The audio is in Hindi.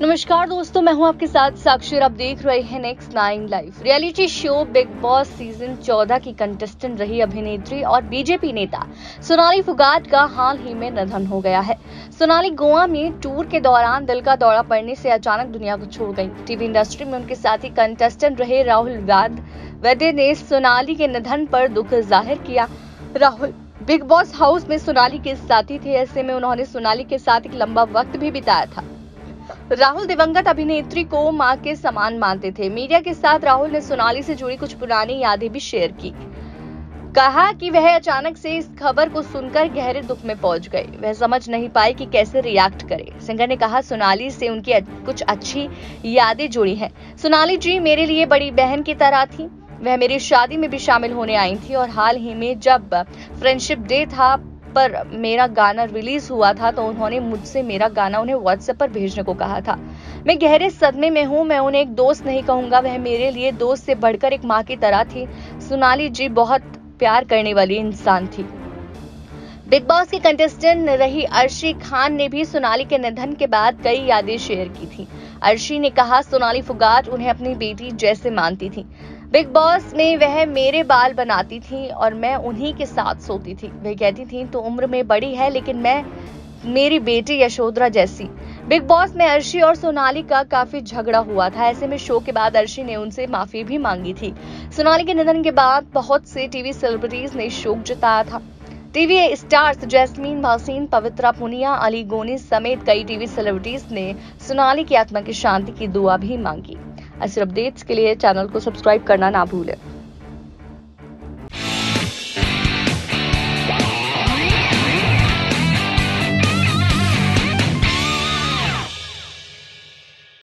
नमस्कार दोस्तों, मैं हूँ आपके साथ साक्षी आप देख रहे हैं next nine live reality show Bigg Boss season 14 की कंटेस्टेंट रही अभिनेत्री और बीजेपी नेता। सोनाली फुगाट का हाल ही में निधन हो गया है। सोनाली गोवा में टूर के दौरान दिल का दौरा पड़ने से अचानक दुनिया को छोड़ गई। टीवी इंडस्ट्री में उनके साथी कंटेस्टेंट रहे राहुल वैद वैद्य ने सोनाली के निधन पर दुख ज़ाहिर किया। राहुल बिग बॉस हाउस में सोनाली के साथी थे, ऐसे में उन्होंने सोनाली के साथ एक लंबा वक्त भी बिताया था। राहुल दिवंगत अभिनेत्री को माँ के समान मानते थे। मीडिया के साथ राहुल ने सोनाली से जुड़ी कुछ पुरानी यादें भी शेयर की। कहा कि वह अचानक से इस खबर को सुनकर गहरे दुख में पहुँच गए वह समझ नहीं पाई कि कैसे रिएक्ट करे। सिंगर ने कहा, सोनाली से उनकी कुछ अच्छी यादें जुड़ी हैं। सोनाली जी मेरे लिए बड़ी बहन की तरह थी। वह मेरी शादी में भी शामिल होने आई थी और हाल ही में जब फ्रेंडशिप डे था पर मेरा गाना रिलीज़ हुआ था तो उन्होंने मुझसे मेरा गाना उन्हें व्हाट्सएप पर भेजने को कहा था। मैं गहरे सदमे में हूँ, मैं उन्हें एक दोस्त नहीं कहूँगा, वह मेरे लिए दोस्त से बढ़कर एक माँ की तरह थी। सोनाली जी बहुत प्यार करने वाली इंसान थी। बिग बॉस की कंटेस्टेंट रही अर्शी खान ने भी सोनाली के निधन के बाद कई यादें शेयर की थी। अर्शी ने कहा, सोनाली फुगाट उन्हें अपनी बेटी जैसे मानती थी। बिग बॉस में वह मेरे बाल बनाती थी और मैं उन्हीं के साथ सोती थी। वह कहती थी तो उम्र में बड़ी है, लेकिन मैं, मेरी बेटी यशोधरा जैसी। बिग बॉस में अर्शी और सोनाली का काफ़ी झगड़ा हुआ था। ऐसे में शो के बाद अर्शी ने उनसे माफ़ी भी मांगी थी। सोनाली के निधन के बाद बहुत से टीवी सेलिब्रिटीज ने शोक जताया था। टीवी स्टार्स जैस्मीन भासीन पवित्रा पुनिया, अली गोनी समेत कई टीवी सेलिब्रिटीज ने सोनाली की आत्मा की शांति की दुआ भी मांगी। ऐसे अपडेट्स के लिए चैनल को सब्सक्राइब करना ना भूलें।